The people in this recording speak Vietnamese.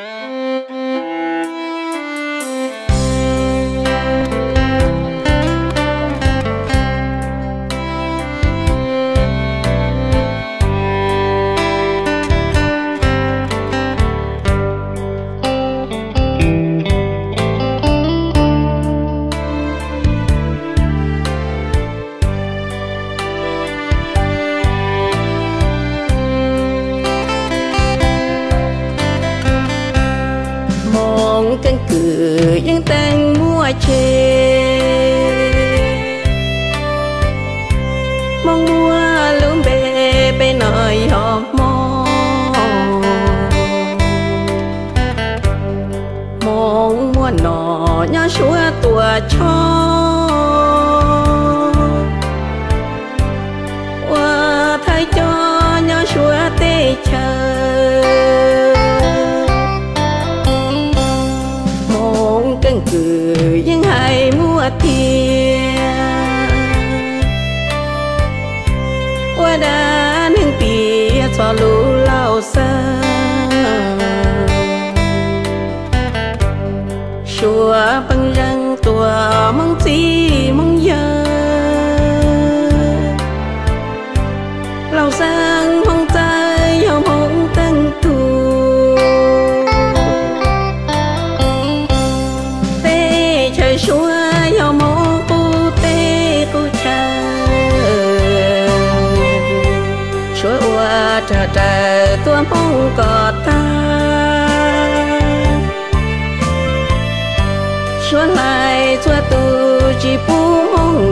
Mm-hmm. cánh cửa những tên mua chê. Mong mua lúm bê bê nơi họp mò. Mong mua nọ nhớ chúa tua cho kia qua đã nâng tìa cho lũ lao xa chùa băng răng tùa mong chi mong giờ lao sang mong tay yêu mong tăng tù chúa yo trở trà tua mong cọ ta chúa lại chúa tu chỉ pu mong